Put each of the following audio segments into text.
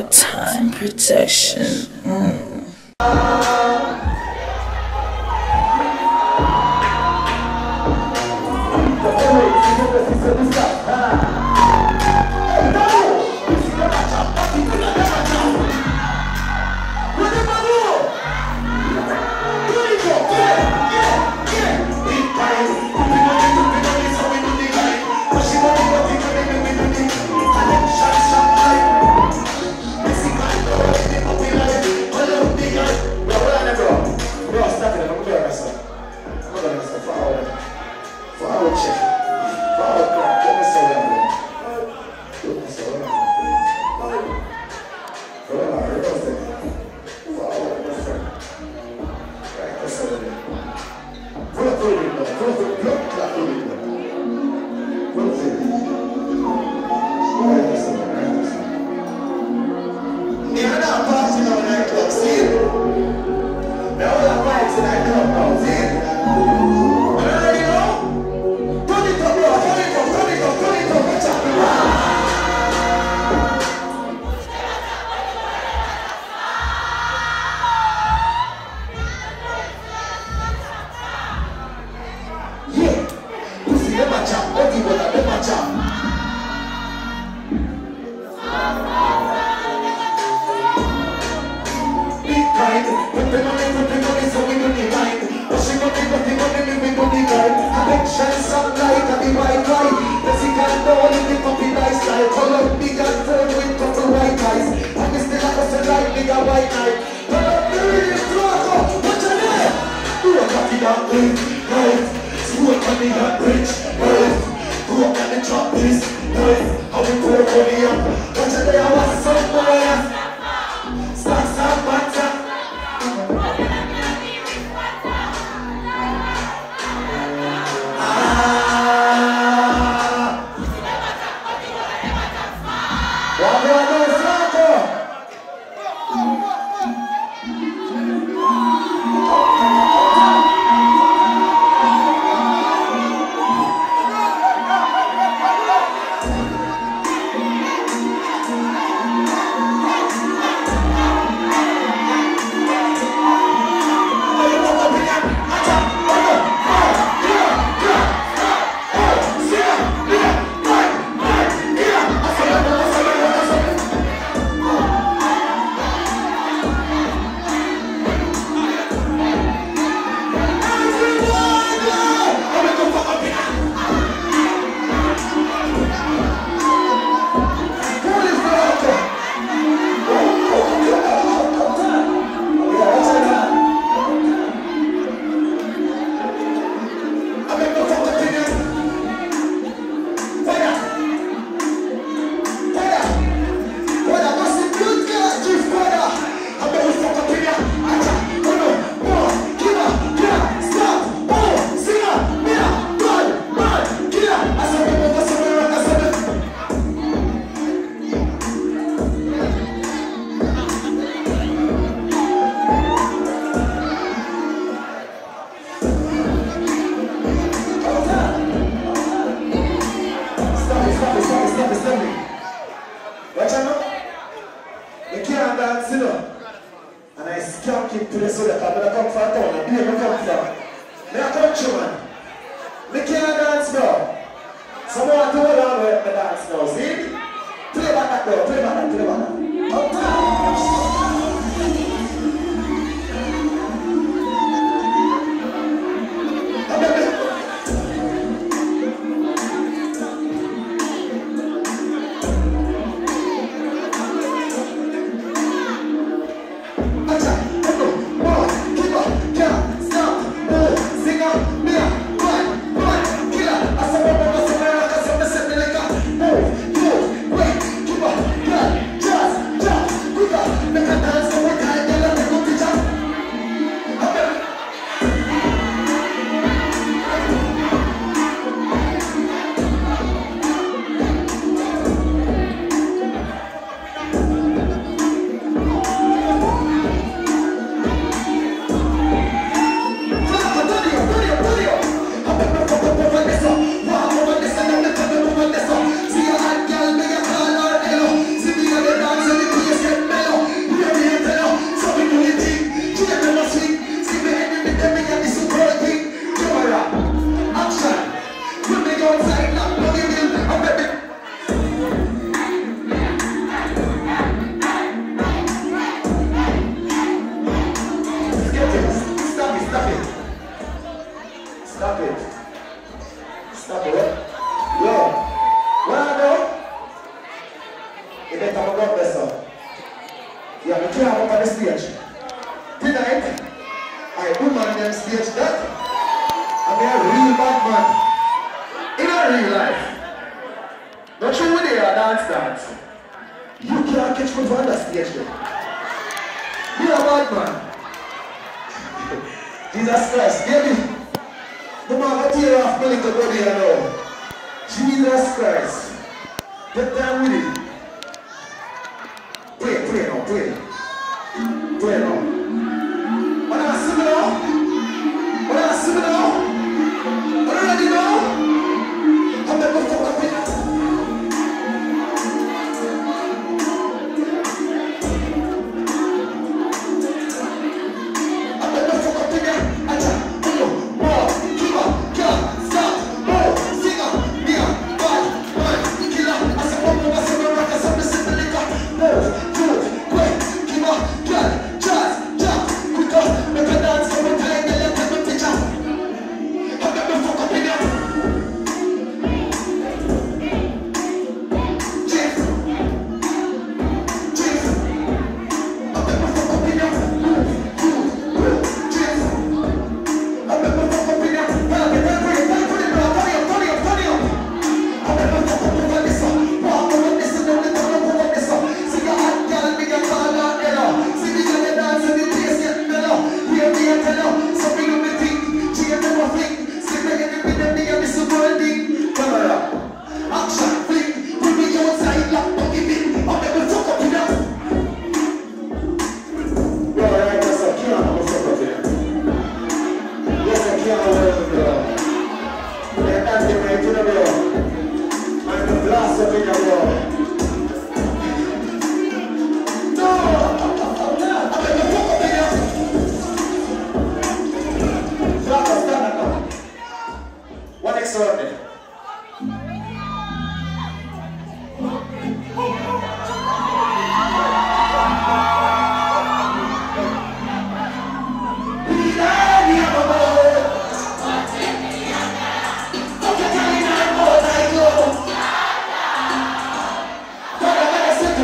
time production. Mm. na soda ka na come far town na beer na come far na countryman me can't dance now someone told me to dance now see play back that door play back that play back that A gun there, sir. Yeah, you have up on the stage. Tonight, I put man them stage that. I'm a real bad man. In a real life. Don't you with there dance dance. You can't catch me on the stage there. You a bad man. Jesus Christ, baby. The will tear off my little body you know. Jesus Christ. Get down with it. Yes, I can't work with you. And that's the way to the bro. I'm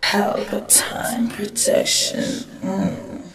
Pelpa Time Production. Mm.